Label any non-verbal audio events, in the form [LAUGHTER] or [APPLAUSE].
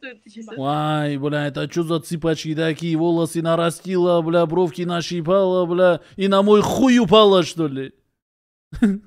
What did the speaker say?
советуют. Ай, бля, это что за цыпочки такие? Волосы нарастила, бля, бровки нащипала, бля, и на мой хуй упала, что ли? [LAUGHS]